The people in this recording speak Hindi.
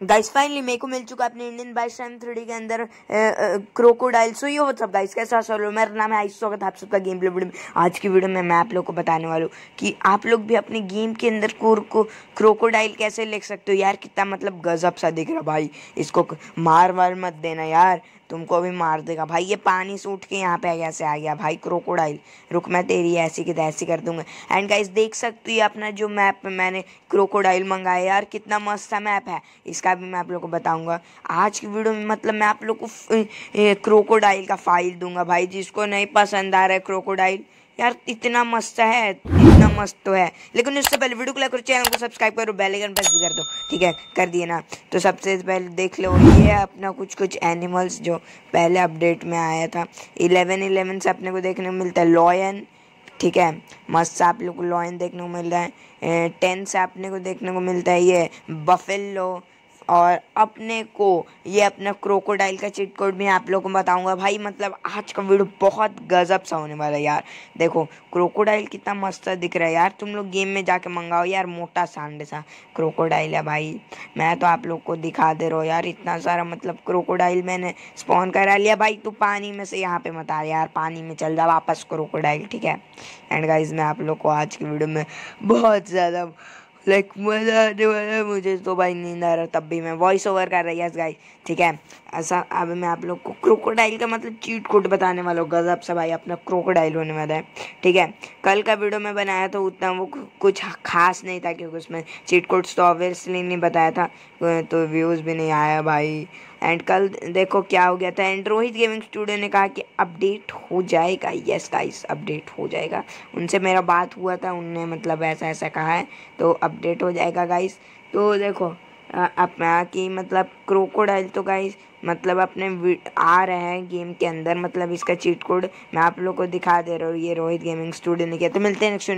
गाइस फाइनली मेरे को मिल चुका अपने इंडियन बाइस टाइम थ्री के अंदर क्रोकोडाइल सो यो सब गाइस कैसा चलो मेरा नाम है आई स्वागत आप सबका गेम प्ले वीडियो में, आज की वीडियो में मैं आप लोग को बताने वाला हूँ कि आप लोग भी अपने गेम के अंदर को क्रोकोडाइल कैसे लिख सकते हो? यार, कितना मतलब गजब सा दिख रहा भाई। इसको मार वार मत देना यार। तुमको भी मार देगा। भाई, ये पानी से उठ के यहाँ पे कैसे आ गया। भाई क्रोकोडाइल रुक मैं तेरी ऐसी की ऐसी कर दूँगा। एंड गाइस देख सकते हो अपना जो मैप मैंने क्रोकोडाइल मंगाया यार, कितना मस्त सा मैप है। इसका भी मैं आप लोग को बताऊँगा। आज की वीडियो में मतलब मैं आप लोग को क्रोकोडाइल का फ़ाइल दूँगा भाई, जिसको नहीं पसंद आ रहा है क्रोकोडाइल। यार, इतना मस्त है, इतना मस्त तो है। लेकिन उससे पहले वीडियो को लाइक करो, चैनल को सब्सक्राइब करो, बेल आइकन प्रेस भी कर दो, ठीक है? कर दिए ना? तो सबसे पहले देख लो, ये अपना कुछ कुछ एनिमल्स जो पहले अपडेट में आया था। इलेवन इलेवन से अपने को देखने को मिलता है, लॉयन, ठीक है? मस्त से आप लोग को लॉयन देखने को मिल रहा है। टेन से अपने को देखने को मिलता है, ये बफेलो और अपने को, ये अपना क्रोकोडाइल का चिट कोड भी आप लोगों को बताऊँगा। भाई मतलब आज का वीडियो बहुत गजब सा होने वाला है यार। देखो क्रोकोडाइल कितना मस्त दिख रहा है यार। तुम लोग गेम में जाके मंगाओ यार, मोटा सांडे सा। क्रोकोडाइल है भाई। मैं तो आप लोग को दिखा दे रहा हूँ यार, इतना सारा मतलब क्रोकोडाइल मैंने स्पॉन करा लिया। भाई, तू पानी में से यहाँ पे मत आ यार, पानी में चल जा, वापस क्रोकोडाइल ठीक है? एंड गाइज़ मैं आप लोग को आज की वीडियो में बहुत ज़्यादा लाइक मज़ा आने वाला है मुझे तो भाई नींद आ रहा तब भी मैं वॉइस ओवर कर रही है गाइस ठीक है? ऐसा, अब मैं आप लोग को क्रोकोडाइल का मतलब चीट कोट बताने वाला हूँ, गजब से भाई, अपना क्रोकोडाइल होने वाला है। ठीक है? कल का वीडियो मैं बनाया तो उतना वो कुछ खास नहीं था, क्योंकि उसमें चीट कोड्स तो ऑब्वियसली नहीं बताया था। तो व्यूज़ भी नहीं आया भाई। एंड कल देखो क्या हो गया था। एंड रोहित गेमिंग स्टूडियो ने कहा कि अपडेट हो जाएगा। यस गाइस अपडेट हो जाएगा। उनसे मेरा बात हुआ था। उनने मतलब ऐसा ऐसा कहा है। तो अपडेट हो जाएगा गाइस तो देखो अपना कि मतलब क्रोकोडाइल तो गाइस मतलब अपने आ रहे हैं गेम के अंदर। मतलब इसका चीट कोड मैं आप लोग को दिखा दे रहा हूँ। ये रोहित गेमिंग स्टूडियो ने किया। तो मिलते हैं नेक्स्ट